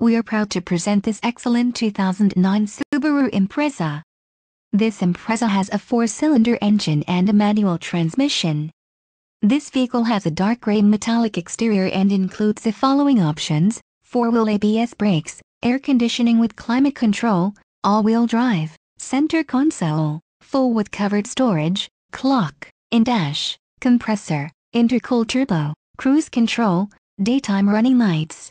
we are proud to present this excellent 2009 Subaru Impreza. This Impreza has a four-cylinder engine and a manual transmission. This vehicle has a dark gray metallic exterior and includes the following options, 4-wheel ABS brakes, air conditioning with climate control, all-wheel drive, center console, full with covered storage, clock, in-dash, compressor, intercooled turbo, cruise control, daytime running lights.